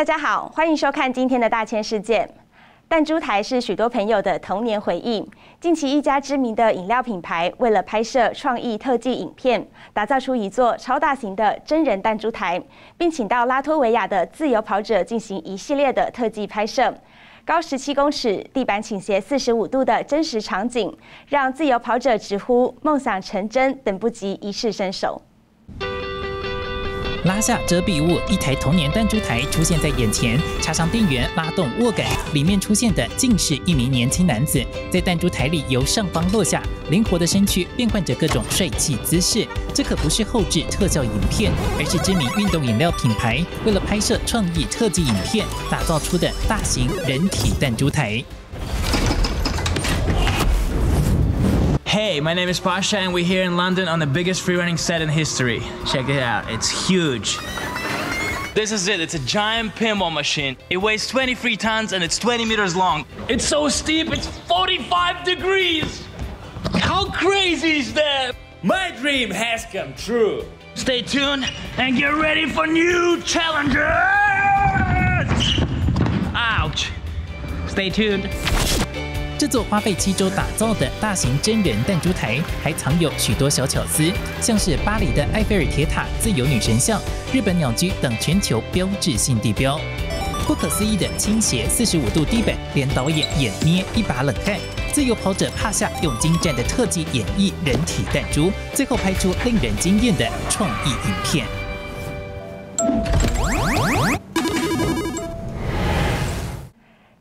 大家好，欢迎收看今天的大千世界。弹珠台是许多朋友的童年回忆。近期，一家知名的饮料品牌为了拍摄创意特技影片，打造出一座超大型的真人弹珠台，并请到拉脱维亚的自由跑者进行一系列的特技拍摄。高十七公尺、地板倾斜四十五度的真实场景，让自由跑者直呼梦想成真，等不及一试身手。下遮蔽物，一台童年弹珠台出现在眼前，插上电源，拉动握杆，里面出现的竟是一名年轻男子，在弹珠台里由上方落下，灵活的身躯变换着各种帅气姿势。这可不是后置特效影片，而是知名运动饮料品牌为了拍摄创意特技影片打造出的大型人体弹珠台。Hey, my name is Pasha, and we're here in London on the biggest freerunning set in history. Check it out, it's huge. This is it, it's a giant pinball machine. It weighs 23 tons and it's 20 meters long. It's so steep, it's 45 degrees! How crazy is that? My dream has come true. Stay tuned and get ready for new challenges! Ouch! Stay tuned. 这座花费七周打造的大型真人弹珠台，还藏有许多小巧思，像是巴黎的埃菲尔铁塔、自由女神像、日本鸟居等全球标志性地标。不可思议的倾斜四十五度地板，连导演也捏一把冷汗。自由跑者帕夏用精湛的特技演绎人体弹珠，最后拍出令人惊艳的创意影片。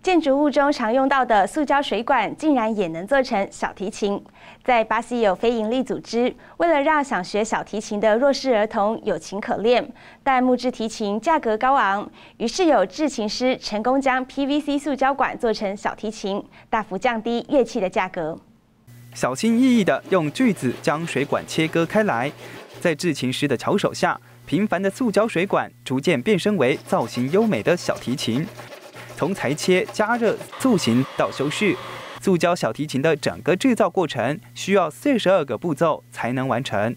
建筑物中常用到的塑胶水管，竟然也能做成小提琴。在巴西有非营利组织，为了让想学小提琴的弱势儿童有琴可练，但木质提琴价格高昂，于是有制琴师成功将 PVC 塑胶管做成小提琴，大幅降低乐器的价格。小心翼翼地用锯子将水管切割开来，在制琴师的巧手下，平凡的塑胶水管逐渐变身为造型优美的小提琴。从裁切、加热、塑形到修饰，塑胶小提琴的整个制造过程需要四十二个步骤才能完成。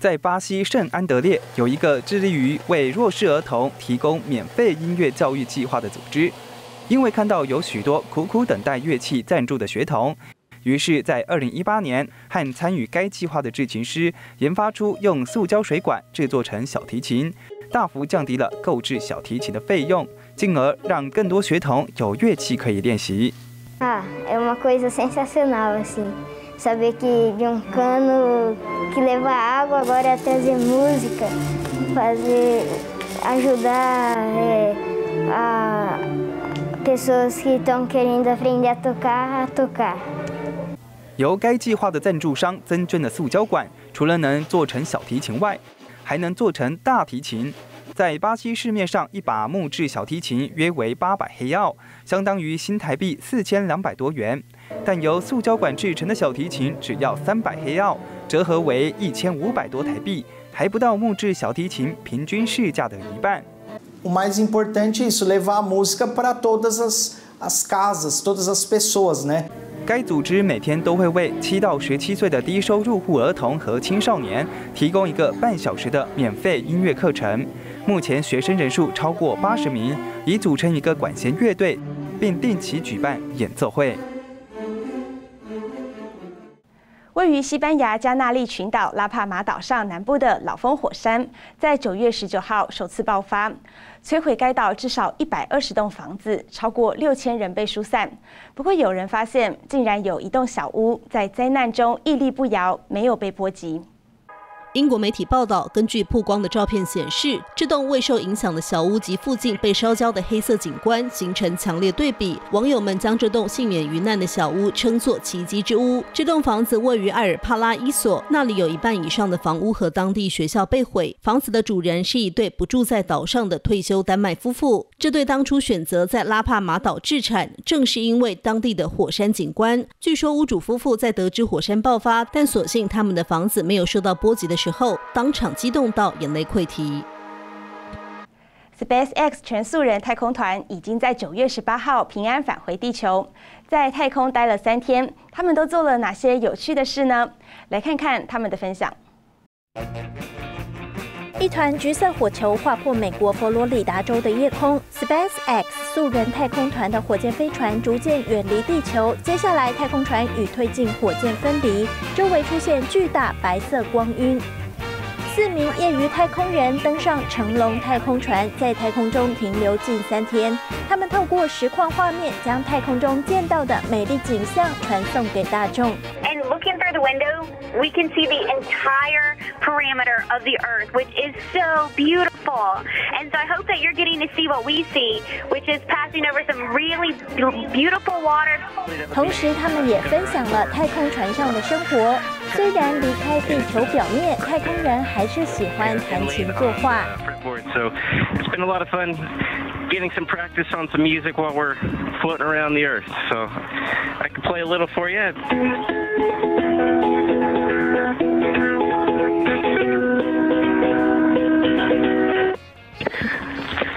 在巴西圣安德烈有一个致力于为弱势儿童提供免费音乐教育计划的组织，因为看到有许多苦苦等待乐器赞助的学童，于是，在二零一八年和参与该计划的制琴师研发出用塑胶水管制作成小提琴，大幅降低了购置小提琴的费用。进而让更多学童有乐器可以练习。Ah, é uma coisa sensacional assim. Saber que de um cano que leva água agora é trazer música, fazer ajudar a pessoas que estão querendo aprender a tocar a tocar. 由该计划的赞助商增捐的塑胶管，除了能做成小提琴外，还能做成大提琴。在巴西市面上，一把木质小提琴约为八百黑澳，相当于新台币四千两百多元。但由塑胶管制成的小提琴只要三百黑澳，折合为一千五百多台币，还不到木质小提琴平均市价的一半。O mais importante é isso, levar a música para todas as as casas, todas as pessoas, né? 该组织每天都会为七到十七岁的低收入户儿童和青少年提供一个半小时的免费音乐课程。目前学生人数超过八十名，已组成一个管弦乐队，并定期举办演奏会。位于西班牙加纳利群岛拉帕马岛上南部的老风火山，在九月十九号首次爆发，摧毁该岛至少一百二十栋房子，超过六千人被疏散。不过，有人发现，竟然有一栋小屋在灾难中屹立不摇，没有被波及。英国媒体报道，根据曝光的照片显示，这栋未受影响的小屋及附近被烧焦的黑色景观形成强烈对比。网友们将这栋幸免于难的小屋称作“奇迹之屋”。这栋房子位于埃尔帕拉伊索，那里有一半以上的房屋和当地学校被毁。房子的主人是一对不住在岛上的退休丹麦夫妇。这对当初选择在拉帕马岛置产，正是因为当地的火山景观。据说屋主夫妇在得知火山爆发，但所幸他们的房子没有受到波及的。时，后当场激动到眼泪溃堤。SpaceX 全素人太空团已经在九月十八号平安返回地球，在太空待了三天，他们都做了哪些有趣的事呢？来看看他们的分享。一团橘色火球划破美国佛罗里达州的夜空，SpaceX 素人太空团的火箭飞船逐渐远离地球。接下来，太空船与推进火箭分离，周围出现巨大白色光晕。四名业余太空人登上成龙太空船，在太空中停留近三天。他们透过实况画面，将太空中见到的美丽景象传送给大众。the window, we can see the entire parameter of the Earth, which is so beautiful. And so I hope that you're getting to see what we see, which is passing over some really beautiful water. 同时，他们也分享了太空船上的生活。虽然离开地球表面，太空人还是喜欢弹琴作画。So it's been a lot of fun getting some practice on some music while we're floating around the Earth. So I can play a little for you.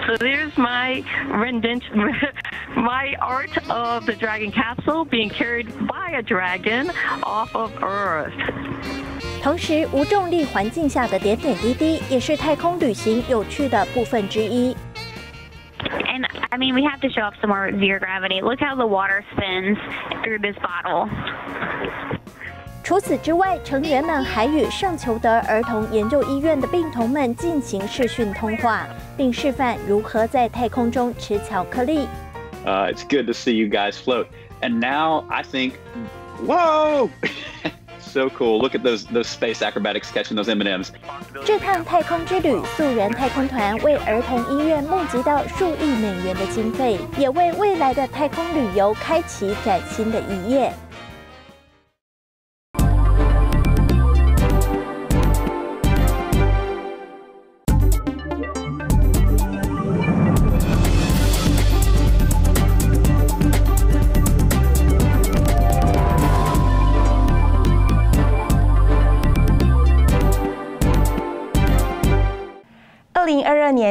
So there's my rendition, my art of the dragon capsule being carried by a dragon off of Earth. 同时，无重力环境下的点点滴滴也是太空旅行有趣的部分之一。 And I mean, we have to show off some more zero gravity. Look how the water spins through this bottle. 除此之外，成员们还与圣裘德儿童研究医院的病童们进行视讯通话，并示范如何在太空中吃巧克力。Uh, it's good to see you guys float. And now I think, whoa! so cool. Look at those those space acrobatics catching those M&Ms. 这趟太空之旅，素人太空团为儿童医院募集到数亿美元的经费，也为未来的太空旅游开启崭新的一页。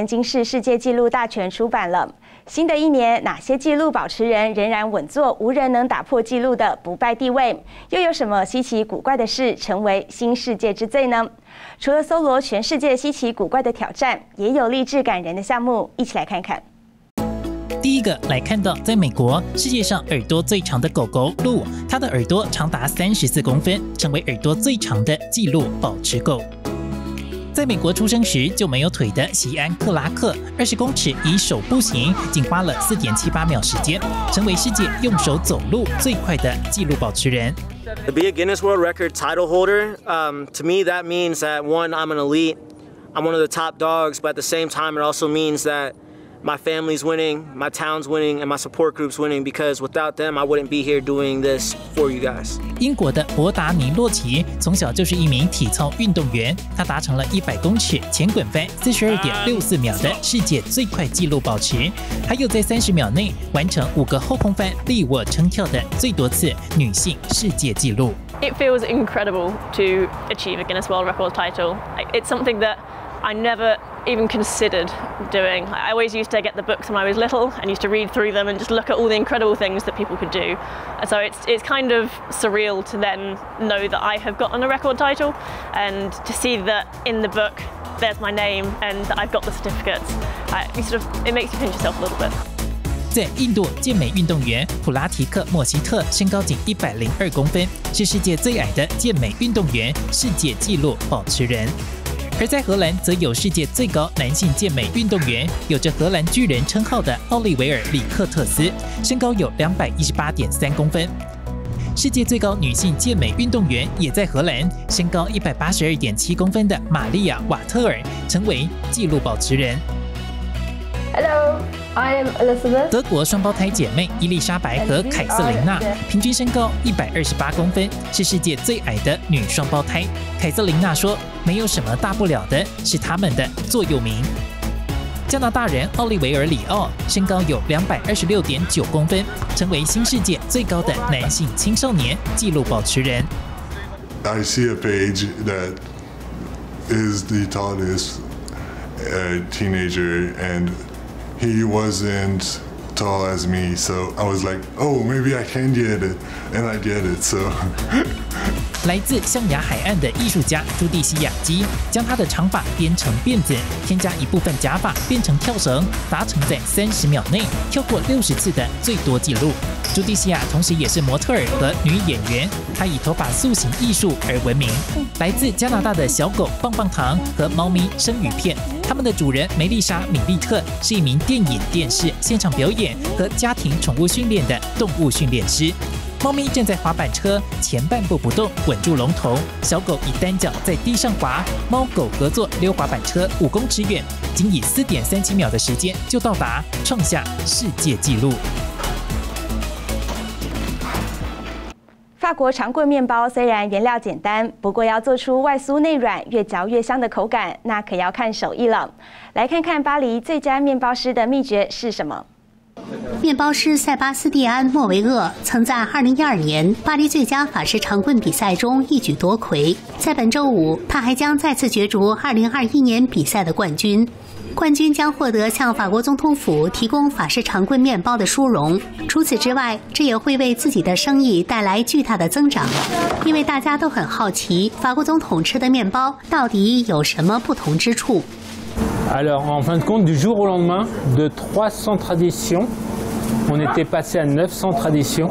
年金氏世界纪录大全出版了。新的一年，哪些纪录保持人仍然稳坐无人能打破纪录的不败地位？又有什么稀奇古怪的事成为新世界之最呢？除了搜罗全世界稀奇古怪的挑战，也有励志感人的项目，一起来看看。第一个来看到，在美国，世界上耳朵最长的狗狗鹿，它的耳朵长达三十四公分，成为耳朵最长的纪录保持狗。在美国出生时就没有腿的西安·克拉克，二十公尺以手步行，仅花了四点七八秒时间，成为世界用手走路最快的纪录保持人。To be a Guinness World Record title holder, um, to me that means that one, I'm an elite, I'm one of the top dogs, but at the same time, it also means that my family's winning, my town's winning, and my support group's winning because without them, I wouldn't be here doing this for you guys. 英国的博达尼洛奇从小就是一名体操运动员，他达成了一百公尺前滚翻四十二点六四秒的世界最快纪录保持，还有在三十秒内完成五个后空翻立卧撑跳的最多次女性世界纪录。It feels incredible to achieve a Guinness World Record title. It's something that I never even considered doing. I always used to get the books when I was little and used to read through them and just look at all the incredible things that people could do. And so it's, it's kind of surreal to then know that I have gotten a record title and to see that in the book there's my name and I've got the certificates. I, you sort of, it makes you pinch yourself a little bit. 在印度健美运动员普拉提克莫希特身高仅一百零二公分，是世界最矮的健美运动员，世界纪录保持人。 而在荷兰，则有世界最高男性健美运动员，有着荷兰巨人称号的奥利维尔·里克特斯，身高有两百一十八点三公分。世界最高女性健美运动员也在荷兰，身高一百八十二点七公分的玛利亚·瓦特尔成为纪录保持人。Hello, I am Elizabeth. 德国双胞胎姐妹伊丽莎白和凯瑟琳娜平均身高一百二十八公分，是世界最矮的女双胞胎。凯瑟琳娜说：“没有什么大不了的，是他们的座右铭。”加拿大人奥利维尔·里奥身高有两百二十六点九公分，成为新世界最高的男性青少年纪录保持人。I see a page that is the tallest uh, teenager, and he wasn't tall as me. So I was like, oh, maybe I can get it, and I get it. So 来自象牙海岸的艺术家朱蒂西亚基，将她的长发编成辫子，添加一部分假发变成跳绳，达成在三十秒内跳过六十次的最多纪录。朱蒂西亚同时也是模特儿和女演员，她以头发塑形艺术而闻名。来自加拿大的小狗棒棒糖和猫咪生鱼片，它们的主人梅丽莎米利特是一名电影、电视、现场表演和家庭宠物训练的动物训练师。猫咪站在滑板车前半步不动，稳住龙头；小狗以单脚在地上滑，猫狗合作溜滑板车五公尺远，仅以四点三七秒的时间就到达，创下世界纪录。法国长棍面包虽然原料简单，不过要做出外酥内软、越嚼越香的口感，那可要看手艺了。来看看巴黎最佳面包师的秘诀是什么？面包师塞巴斯蒂安·莫维厄曾在2012年巴黎最佳法式长棍比赛中一举夺魁，在本周五，他还将再次角逐2021年比赛的冠军。冠军将获得向法国总统府提供法式长棍面包的殊荣。除此之外，这也会为自己的生意带来巨大的增长，因为大家都很好奇法国总统吃的面包到底有什么不同之处。Alors, en fin de compte, du jour au lendemain, de 300 traditions, on était passé à 900 traditions.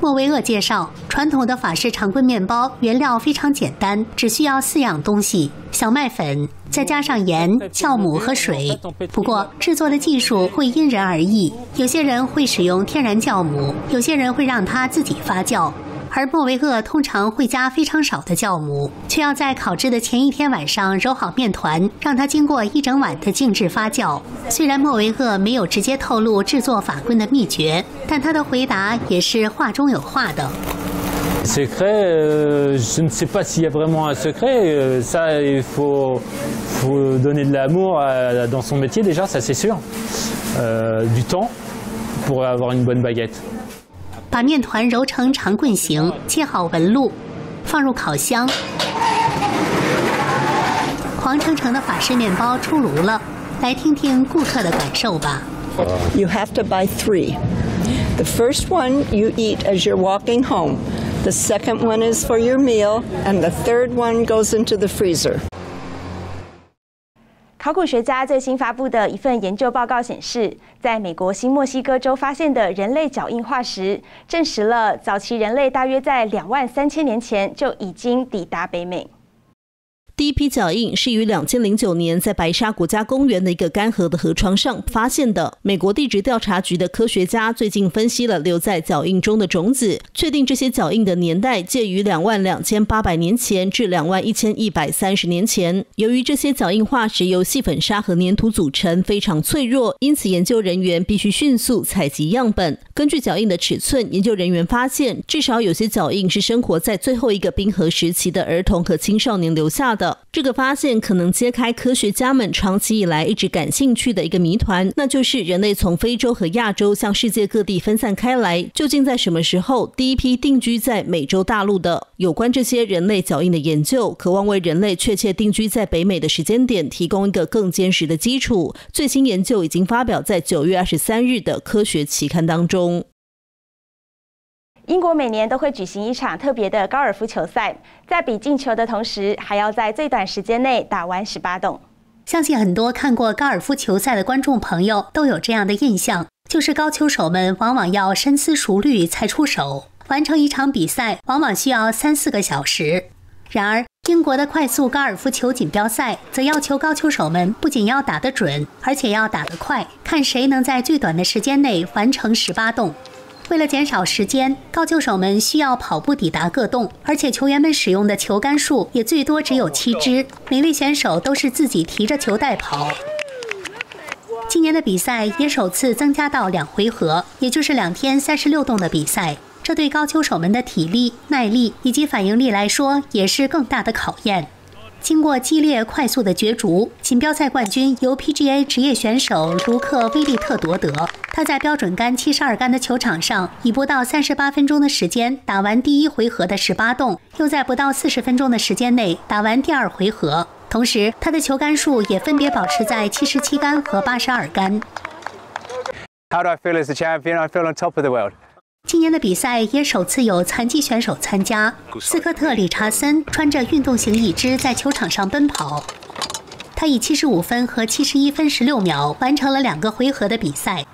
莫维厄介绍，传统的法式常规面包原料非常简单，只需要四样东西：小麦粉，再加上盐、酵母和水。不过，制作的技术会因人而异，有些人会使用天然酵母，有些人会让它自己发酵。而莫维厄通常会加非常少的酵母，却要在烤制的前一天晚上揉好面团，让它经过一整晚的静置发酵。虽然莫维厄没有直接透露制作法棍的秘诀，但他的回答也是话中有话的。Secret, je ne sais pas s'il y a vraiment un secret. Ça, il faut faut donner de l'amour dans son métier déjà, ça c'est sûr. Du temps pour avoir une bonne baguette. 把面团揉成长棍形，切好纹路，放入烤箱。黄澄澄的法式面包出炉了，来听听顾客的感受吧。You have to buy three. The first one you eat as you're walking home. The second one is for your meal, and the third one goes into the freezer. 考古学家最新发布的一份研究报告显示，在美国新墨西哥州发现的人类脚印化石，证实了早期人类大约在两万三千年前就已经抵达北美。第一批脚印是于两千零九年在白沙国家公园的一个干涸的河床上发现的。美国地质调查局的科学家最近分析了留在脚印中的种子，确定这些脚印的年代介于两万两千八百年前至两万一千一百三十年前。由于这些脚印化石由细粉砂和粘土组成，非常脆弱，因此研究人员必须迅速采集样本。根据脚印的尺寸，研究人员发现，至少有些脚印是生活在最后一个冰河时期的儿童和青少年留下的这个发现可能揭开科学家们长期以来一直感兴趣的一个谜团，那就是人类从非洲和亚洲向世界各地分散开来，究竟在什么时候第一批定居在美洲大陆的？有关这些人类脚印的研究，渴望为人类确切定居在北美的时间点提供一个更坚实的基础。最新研究已经发表在九月二十三日的科学期刊当中。英国每年都会举行一场特别的高尔夫球赛，在比进球的同时，还要在最短时间内打完十八洞。相信很多看过高尔夫球赛的观众朋友都有这样的印象，就是高球手们往往要深思熟虑才出手，完成一场比赛往往需要三四个小时。然而，英国的快速高尔夫球锦标赛则要求高球手们不仅要打得准，而且要打得快，看谁能在最短的时间内完成十八洞。为了减少时间，高球手们需要跑步抵达各洞，而且球员们使用的球杆数也最多只有七支。每位选手都是自己提着球袋跑。今年的比赛也首次增加到两回合，也就是两天三十六洞的比赛。这对高球手们的体力、耐力以及反应力来说，也是更大的考验。经过激烈快速的角逐，锦标赛冠军由 PGA 职业选手卢克·威利特夺得。他在标准杆七十二杆的球场上，以不到三十八分钟的时间打完第一回合的十八洞，又在不到四十分钟的时间内打完第二回合。同时，他的球杆数也分别保持在七十七杆和八十二杆。How do I feel as a champion? I feel on top of the world. 年的比赛也首次有残疾选手参加。斯科特·理查森穿着运动型椅肢在球场上奔跑，他以七十五分和七十一分十六秒完成了两个回合的比赛。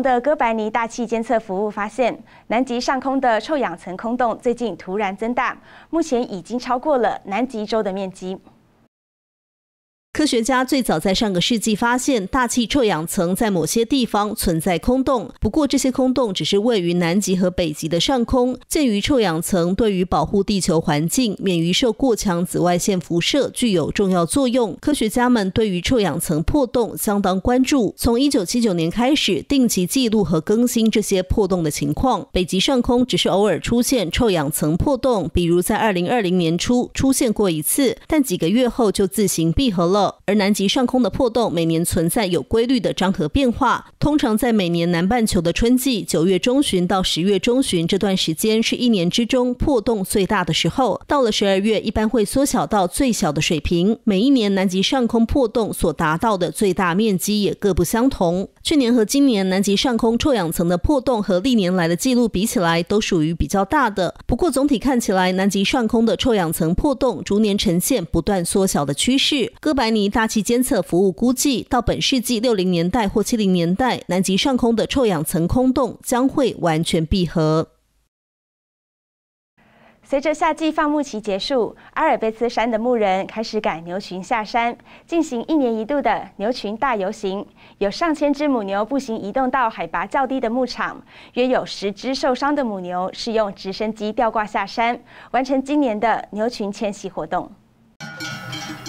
的哥白尼大气监测服务发现，南极上空的臭氧层空洞最近突然增大，目前已经超过了南极洲的面积。科学家最早在上个世纪发现大气臭氧层在某些地方存在空洞，不过这些空洞只是位于南极和北极的上空。鉴于臭氧层对于保护地球环境免于受过强紫外线辐射具有重要作用，科学家们对于臭氧层破洞相当关注。从1979年开始，定期记录和更新这些破洞的情况。北极上空只是偶尔出现臭氧层破洞，比如在2020年初出现过一次，但几个月后就自行闭合了。而南极上空的破洞每年存在有规律的张合变化，通常在每年南半球的春季九月中旬到十月中旬这段时间是一年之中破洞最大的时候。到了十二月，一般会缩小到最小的水平。每一年南极上空破洞所达到的最大面积也各不相同。去年和今年南极上空臭氧层的破洞和历年来的记录比起来，都属于比较大的。不过总体看起来，南极上空的臭氧层破洞逐年呈现不断缩小的趋势。哥白尼大气监测服务估计，到本世纪六零年代或七零年代，南极上空的臭氧层空洞将会完全闭合。随着夏季放牧期结束，阿尔卑斯山的牧人开始赶牛群下山，进行一年一度的牛群大游行。有上千只母牛步行移动到海拔较低的牧场，约有十只受伤的母牛是用直升机吊挂下山，完成今年的牛群迁徙活动。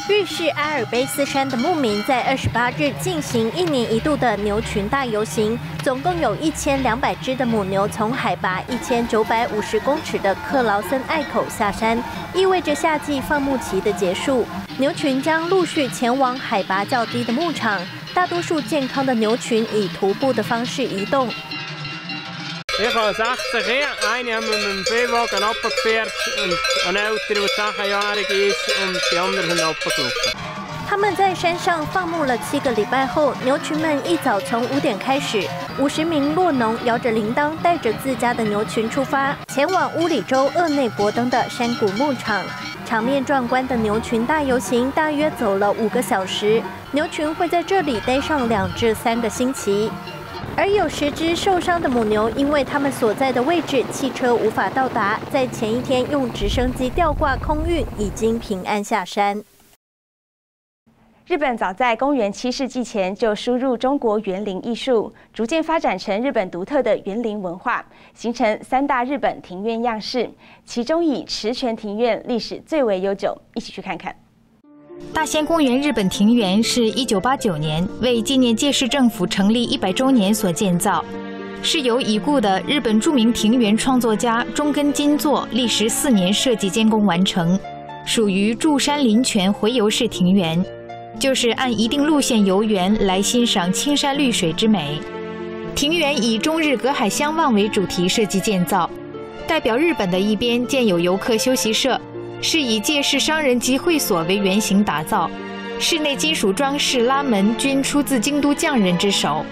瑞士阿尔卑斯山的牧民在二十八日进行一年一度的牛群大游行，总共有一千两百只的母牛从海拔一千九百五十公尺的克劳森隘口下山，意味着夏季放牧期的结束。牛群将陆续前往海拔较低的牧场，大多数健康的牛群以徒步的方式移动。他们在山上放牧了七个礼拜后，牛群们一早从五点开始，五十名骆农摇着铃铛，带着自家的牛群出发，前往乌里州厄内伯登的山谷牧场。场面壮观的牛群大游行大约走了五个小时，牛群会在这里待上两至三个星期。而有十只受伤的母牛，因为它们所在的位置汽车无法到达，在前一天用直升机吊挂空运，已经平安下山。日本早在公元七世纪前就输入中国园林艺术，逐渐发展成日本独特的园林文化，形成三大日本庭院样式，其中以池泉庭院历史最为悠久。一起去看看。大仙公园日本庭园是一九八九年为纪念届市政府成立一百周年所建造，是由已故的日本著名庭园创作家中根金作历时四年设计监工完成，属于筑山林泉回游式庭园，就是按一定路线游园来欣赏青山绿水之美。庭园以中日隔海相望为主题设计建造，代表日本的一边建有游客休息社。是以借市商人及会所为原型打造，室内金属装饰、拉门均出自京都匠人之手。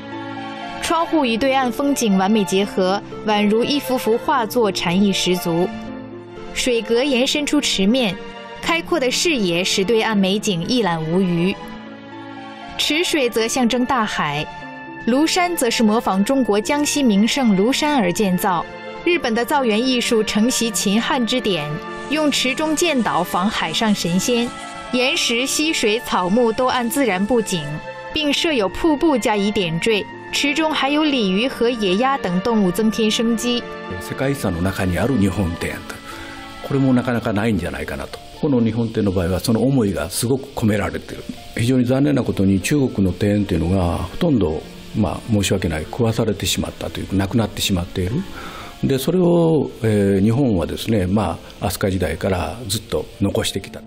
窗户与对岸风景完美结合，宛如一幅幅画作，禅意十足。水阁延伸出池面，开阔的视野使对岸美景一览无余。池水则象征大海，庐山则是模仿中国江西名胜庐山而建造。日本的造园艺术承袭秦汉之典。用池中建岛仿海上神仙，岩石、溪水、草木都按自然布景，并设有瀑布加以点缀。池中还有鲤鱼和野鸭等动物增添生机。世界遺産の中にある日本庭園と、これもなかなかないんじゃないかなと。この日本庭園の場合はその思いがすごく込められている。非常に残念なことに中国の庭園というのがほとんどまあ申し訳ない壊されてしまったというなくなってしまっている。 でそれを、えー、日本はですね、まあ、飛鳥時代からずっと残してきた。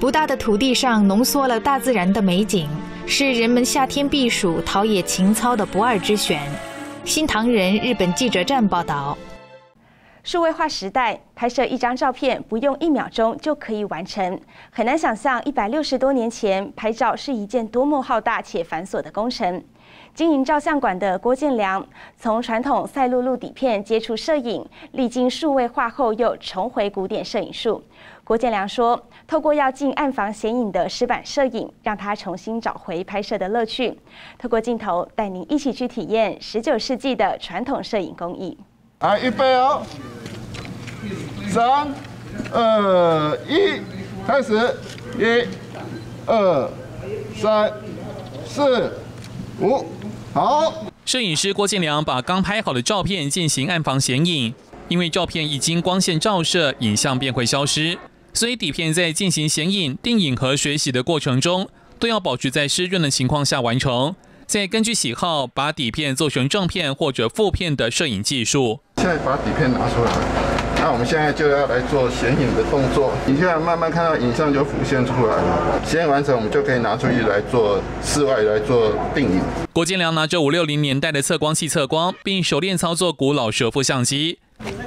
不大的土地上浓缩了大自然的美景，是人们夏天避暑、陶冶情操的不二之选。新唐人日本记者站报道。 数位化时代，拍摄一张照片不用一秒钟就可以完成，很难想象一百六十多年前拍照是一件多么浩大且繁琐的工程。经营照相馆的郭建良，从传统赛璐璐底片接触摄影，历经数位化后又重回古典摄影术。郭建良说：“透过要进暗房显影的湿板摄影，让他重新找回拍摄的乐趣。透过镜头，带您一起去体验十九世纪的传统摄影工艺。”来，预备哦！三、二、一，开始！一、二、三、四、五，好。摄影师郭建良把刚拍好的照片进行暗房显影，因为照片一经光线照射，影像便会消失，所以底片在进行显影、定影和水洗的过程中，都要保持在湿润的情况下完成。再根据喜好，把底片做成正片或者负片的摄影技术。现在把底片拿出来，那我们现在就要来做显影的动作。你现在慢慢看到影像就浮现出来了。显影完成，我们就可以拿出去来做室外来做定影。郭建良拿着五六零年代的测光器测光，并熟练操作古老蛇腹相机。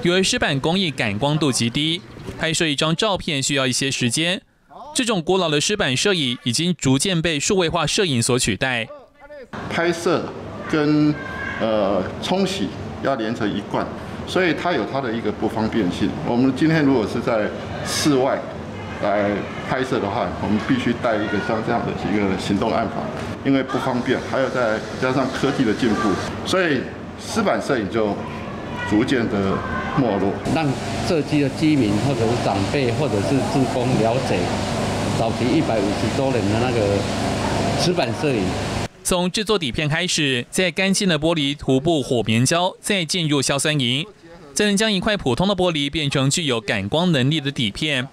由于石板工艺感光度极低，拍摄一张照片需要一些时间。这种古老的石板摄影已经逐渐被数位化摄影所取代。拍摄跟呃冲洗要连成一贯。所以它有它的一个不方便性。我们今天如果是在室外来拍摄的话，我们必须带一个像这样的一个行动暗房，因为不方便。还有再加上科技的进步，所以湿板摄影就逐渐的没落。让设计的居民或者是长辈或者是志工了解早期一百五十多年的那个湿板摄影。从制作底片开始，在干净的玻璃涂布火棉胶，再进入硝酸银，才能将一块普通的玻璃变成具有感光能力的底片。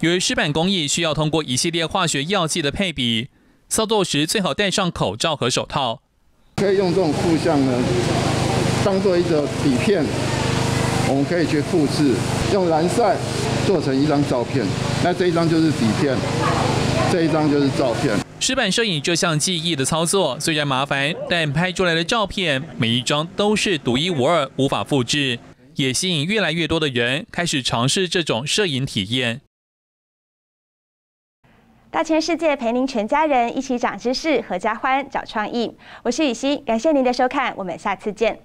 由于湿板工艺需要通过一系列化学药剂的配比，操作时最好戴上口罩和手套。可以用这种负相呢，当做一个底片，我们可以去复制，用蓝晒做成一张照片。那这一张就是底片，这一张就是照片。石板摄影这项技艺的操作虽然麻烦，但拍出来的照片每一张都是独一无二，无法复制，也吸引越来越多的人开始尝试这种摄影体验。大千世界陪您全家人一起长知识、合家欢、找创意。我是雨熙，感谢您的收看，我们下次见。